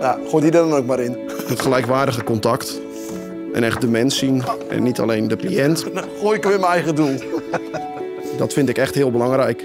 Ja, gooi die dan ook maar in. Het gelijkwaardige contact. En echt de mens zien. En niet alleen de cliënt. Dan gooi ik hem in mijn eigen doel. Dat vind ik echt heel belangrijk.